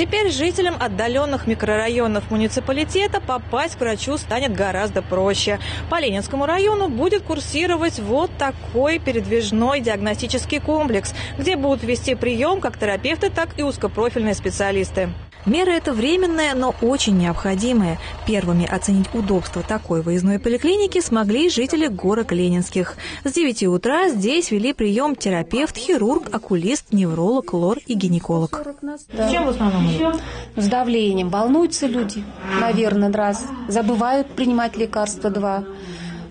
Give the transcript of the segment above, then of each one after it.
Теперь жителям отдаленных микрорайонов муниципалитета попасть к врачу станет гораздо проще. По Ленинскому району будет курсировать вот такой передвижной диагностический комплекс, где будут вести прием как терапевты, так и узкопрофильные специалисты. Меры это временные, но очень необходимые. Первыми оценить удобство такой выездной поликлиники смогли жители горок Ленинских. С 9 утра здесь вели прием терапевт, хирург, окулист, невролог, лор и гинеколог. Да. Чем в основном? С давлением. Волнуются люди, наверное, раз. Забывают принимать лекарства два.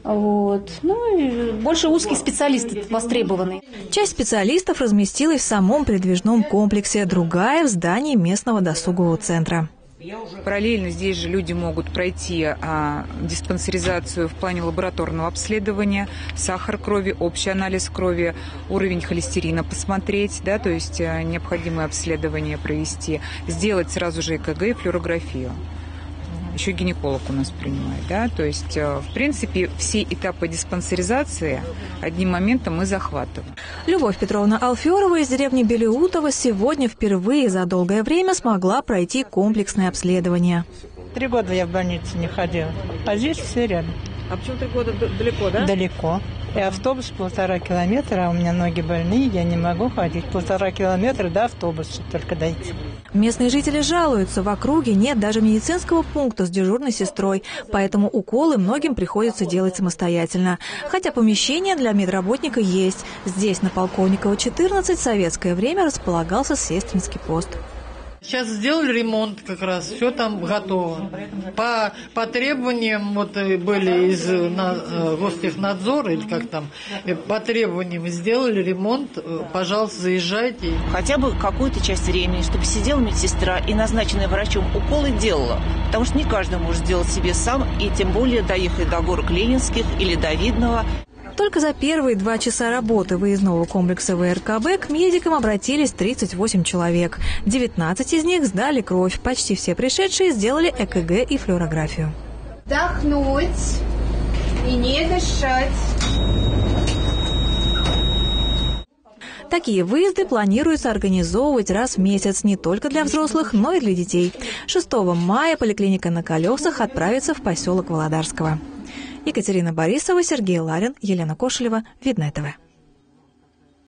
Вот. Ну и больше узких специалистов востребованы. Часть специалистов разместилась в самом передвижном комплексе, другая – в здании местного досугового центра. Параллельно здесь же люди могут пройти а, диспансеризацию в плане лабораторного обследования, сахар крови, общий анализ крови, уровень холестерина посмотреть, да, то есть а, необходимое обследование провести, сделать сразу же ЭКГ и флюорографию еще гинеколог у нас принимает, да, то есть, э, в принципе, все этапы диспансеризации одним моментом мы захватываем. Любовь Петровна Алферова из деревни Белеутова сегодня впервые за долгое время смогла пройти комплексное обследование. Три года я в больницу не ходила, а здесь все рядом. А почему три года далеко, да? Далеко. И автобус полтора километра, а у меня ноги больные, я не могу ходить. Полтора километра до автобуса только дойти. Местные жители жалуются, в округе нет даже медицинского пункта с дежурной сестрой, поэтому уколы многим приходится делать самостоятельно. Хотя помещение для медработника есть. Здесь, на Полковникова, 14, в советское время располагался сестринский пост. Сейчас сделали ремонт как раз, все там готово. По, по требованиям, вот э, были из э, на, э, Гостехнадзора, или как там, по требованиям сделали ремонт, пожалуйста, заезжайте. Хотя бы какую-то часть времени, чтобы сидела медсестра и назначенная врачом уколы делала. Потому что не каждый может сделать себе сам, и тем более доехать до горок Ленинских или до Видного. Только за первые два часа работы выездного комплекса ВРКБ к медикам обратились 38 человек. 19 из них сдали кровь. Почти все пришедшие сделали ЭКГ и флюорографию. Вдохнуть и не дышать. Такие выезды планируется организовывать раз в месяц не только для взрослых, но и для детей. 6 мая поликлиника на колесах отправится в поселок Володарского. Екатерина Борисова, Сергей Ларин, Елена Кошелева. Видное ТВ.